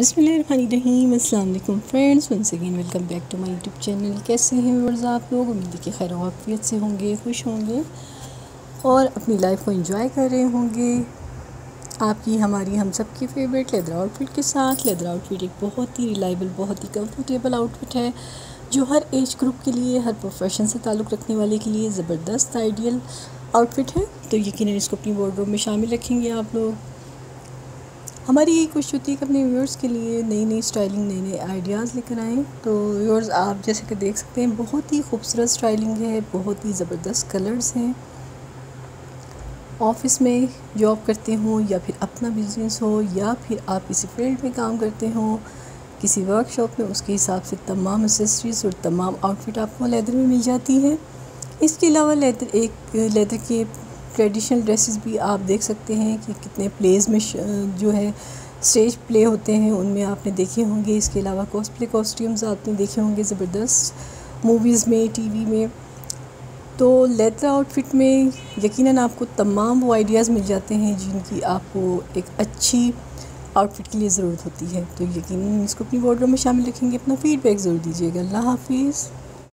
बिसमीम अल्लाम friends one again welcome back to my YouTube channel कैसे हैं वर्ज़ आप लोग? उम्मीद के खैर वाफियत से होंगे, खुश होंगे और अपनी लाइफ को एंजॉय कर रहे होंगे। आपकी, हमारी, हम सब की फेवरेट लेदर आउटफिट के साथ। लेदर आउटफिट एक बहुत ही रिलायबल बहुत ही कंफर्टेबल आउटफिट है, जो हर एज ग्रुप के लिए, हर प्रोफेशन से ताल्लुक़ रखने वाले के लिए ज़बरदस्त आइडियल आउटफिट है। तो यकीन इसको अपनी वार्ड्रोब में शामिल रखेंगे आप लोग। हमारी यही कोशिश होती है कि अपने व्यूअर्स के लिए नई नई स्टाइलिंग नए नए आइडियाज़ लेकर आएँ तो व्यूअर्स आप जैसे कि देख सकते हैं, बहुत ही खूबसूरत स्टाइलिंग है, बहुत ही ज़बरदस्त कलर्स हैं। ऑफ़िस में जॉब करते हों या फिर अपना बिज़नेस हो या फिर आप किसी फ़ील्ड में काम करते हों, किसी वर्कशॉप में, उसके हिसाब से तमाम एसेसरीज़ और तमाम आउटफिट आपको लेदर में मिल जाती है। इसके अलावा लेदर एक लेदर के ट्रेडिशनल ड्रेसेस भी आप देख सकते हैं कि कितने प्लेज में जो है स्टेज प्ले होते हैं, उनमें आपने देखे होंगे। इसके अलावा कॉस्प्ले कॉस्ट्यूम्स आपने देखे होंगे ज़बरदस्त मूवीज़ में टीवी में। तो लेदर आउटफिट में यकीनन आपको तमाम वो आइडियाज़ मिल जाते हैं जिनकी आपको एक अच्छी आउटफिट के लिए ज़रूरत होती है। तो यकीन इसको अपनी वार्ड्रोब में शामिल रखेंगे। अपना फ़ीडबैक ज़रूर दीजिएगा। अल्लाह हाफिज़।